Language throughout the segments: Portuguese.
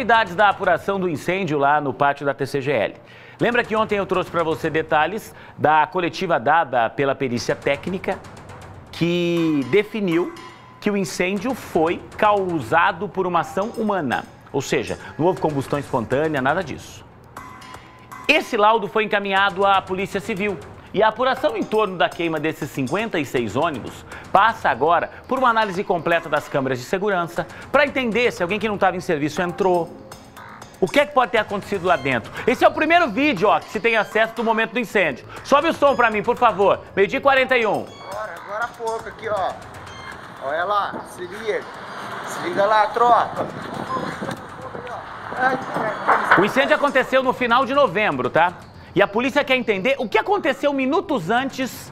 Novidades da apuração do incêndio lá no pátio da TCGL. Lembra que ontem eu trouxe para você detalhes da coletiva dada pela perícia técnica que definiu que o incêndio foi causado por uma ação humana. Ou seja, não houve combustão espontânea, nada disso. Esse laudo foi encaminhado à Polícia Civil. E a apuração em torno da queima desses 56 ônibus passa agora por uma análise completa das câmeras de segurança para entender se alguém que não estava em serviço entrou. O que é que pode ter acontecido lá dentro? Esse é o primeiro vídeo ó, que se tem acesso do momento do incêndio. Sobe o som para mim, por favor. Meio-dia 41. Agora, agora há pouco aqui, ó. Olha lá, se liga. Se liga lá, tropa. O incêndio aconteceu no final de novembro, tá? E a polícia quer entender o que aconteceu minutos antes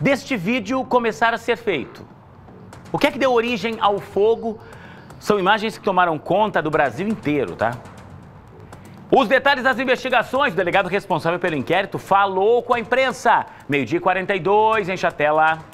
deste vídeo começar a ser feito. O que é que deu origem ao fogo? São imagens que tomaram conta do Brasil inteiro, tá? Os detalhes das investigações, o delegado responsável pelo inquérito falou com a imprensa. Meio-dia 42, enche a tela.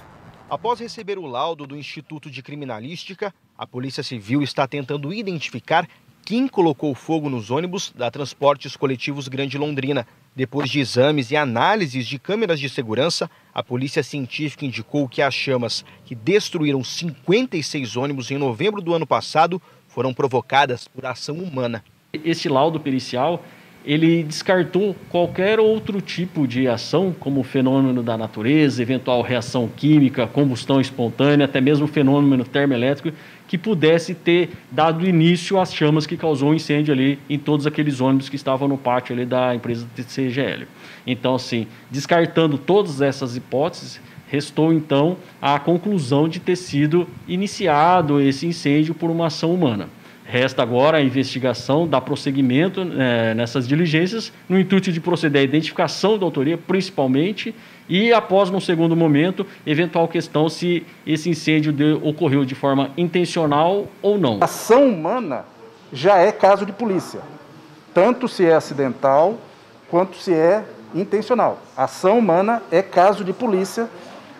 Após receber o laudo do Instituto de Criminalística, a Polícia Civil está tentando identificar quem colocou fogo nos ônibus da Transportes Coletivos Grande Londrina. Depois de exames e análises de câmeras de segurança, a polícia científica indicou que as chamas que destruíram 56 ônibus em novembro do ano passado foram provocadas por ação humana. Esse laudo pericial ele descartou qualquer outro tipo de ação, como fenômeno da natureza, eventual reação química, combustão espontânea, até mesmo fenômeno termoelétrico, que pudesse ter dado início às chamas que causou o incêndio ali em todos aqueles ônibus que estavam no pátio ali da empresa TCGL. Então, assim, descartando todas essas hipóteses, restou então a conclusão de ter sido iniciado esse incêndio por uma ação humana. Resta agora a investigação, dar prosseguimento é, nessas diligências, no intuito de proceder à identificação da autoria, principalmente, e após, no segundo momento, eventual questão se esse incêndio de, ocorreu de forma intencional ou não. A ação humana já é caso de polícia, tanto se é acidental quanto se é intencional. A ação humana é caso de polícia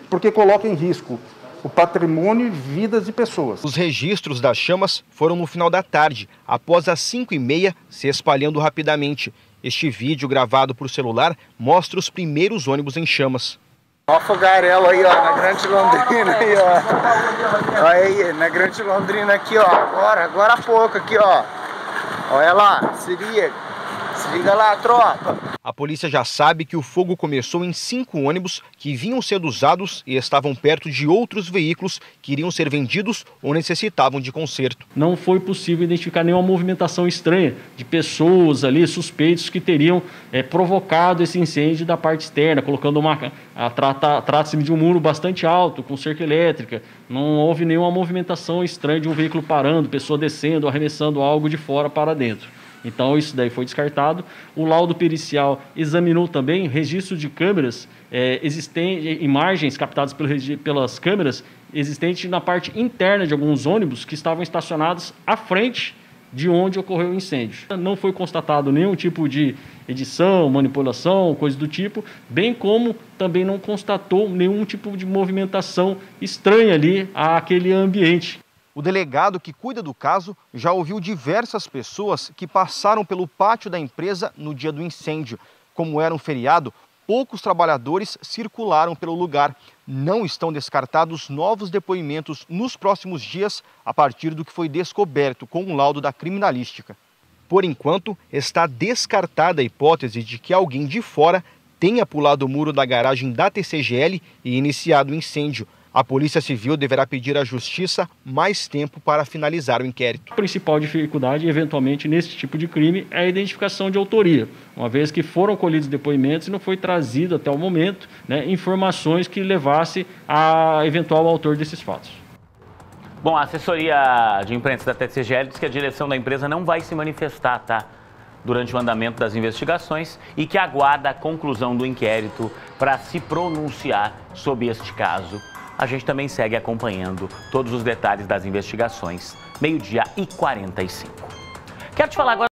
porque coloca em risco o patrimônio e vidas de pessoas. Os registros das chamas foram no final da tarde, após as 5 e meia, se espalhando rapidamente. Este vídeo, gravado por celular, mostra os primeiros ônibus em chamas. Olha o fogarelo aí, ó, na Grande Londrina aí, ó. Olha aí, na Grande Londrina aqui, ó, agora, agora há pouco aqui, ó. Olha lá, se lá, tropa. A polícia já sabe que o fogo começou em cinco ônibus que vinham sendo usados e estavam perto de outros veículos que iriam ser vendidos ou necessitavam de conserto. Não foi possível identificar nenhuma movimentação estranha de pessoas ali, suspeitos que teriam é, provocado esse incêndio da parte externa, colocando uma. Trata-se de um muro bastante alto, com cerca elétrica. Não houve nenhuma movimentação estranha de um veículo parando, pessoa descendo, arremessando algo de fora para dentro. Então isso daí foi descartado. O laudo pericial examinou também registro de câmeras é, existentes, imagens captadas pelas câmeras existentes na parte interna de alguns ônibus que estavam estacionados à frente de onde ocorreu o incêndio. Não foi constatado nenhum tipo de edição, manipulação, coisa do tipo, bem como também não constatou nenhum tipo de movimentação estranha ali àquele ambiente. O delegado que cuida do caso já ouviu diversas pessoas que passaram pelo pátio da empresa no dia do incêndio. Como era um feriado, poucos trabalhadores circularam pelo lugar. Não estão descartados novos depoimentos nos próximos dias a partir do que foi descoberto com o laudo da criminalística. Por enquanto, está descartada a hipótese de que alguém de fora tenha pulado o muro da garagem da TCGL e iniciado o incêndio. A Polícia Civil deverá pedir à Justiça mais tempo para finalizar o inquérito. A principal dificuldade, eventualmente, nesse tipo de crime é a identificação de autoria, uma vez que foram colhidos depoimentos e não foi trazido até o momento né, informações que levasse a eventual autor desses fatos. Bom, a assessoria de imprensa da TCGL diz que a direção da empresa não vai se manifestar, tá? Durante o andamento das investigações e que aguarda a conclusão do inquérito para se pronunciar sobre este caso a gente também segue acompanhando todos os detalhes das investigações. Meio-dia e 45. Quero te falar agora.